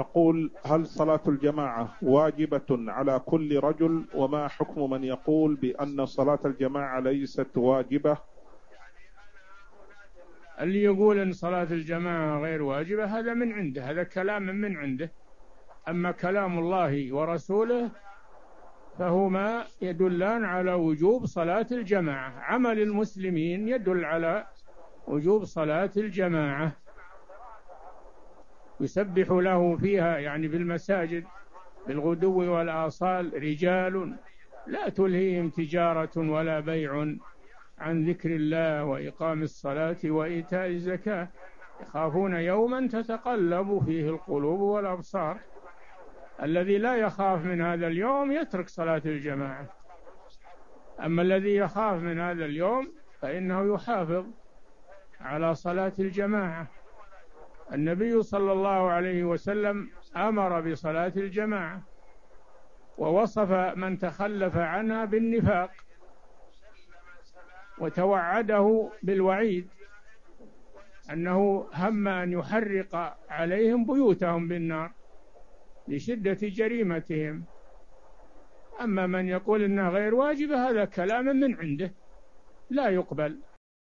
يقول هل صلاة الجماعة واجبة على كل رجل؟ وما حكم من يقول بأن صلاة الجماعة ليست واجبة؟ اللي يقول إن صلاة الجماعة غير واجبة هذا من عنده هذا كلام من عنده. أما كلام الله ورسوله فهما يدلان على وجوب صلاة الجماعة. عمل المسلمين يدل على وجوب صلاة الجماعة. يسبح له فيها يعني بالمساجد بالغدو والآصال رجال. لا تلهيهم تجارة ولا بيع عن ذكر الله وإقام الصلاة وإيتاء الزكاة. يخافون يوما تتقلب فيه القلوب والأبصار. الذي لا يخاف من هذا اليوم يترك صلاة الجماعة. أما الذي يخاف من هذا اليوم فإنه يحافظ على صلاة الجماعة. النبي صلى الله عليه وسلم أمر بصلاة الجماعة ووصف من تخلف عنها بالنفاق وتوعده بالوعيد أنه هم أن يحرق عليهم بيوتهم بالنار لشدة جريمتهم. أما من يقول إنها غير واجبة هذا كلام من عنده. لا يقبل.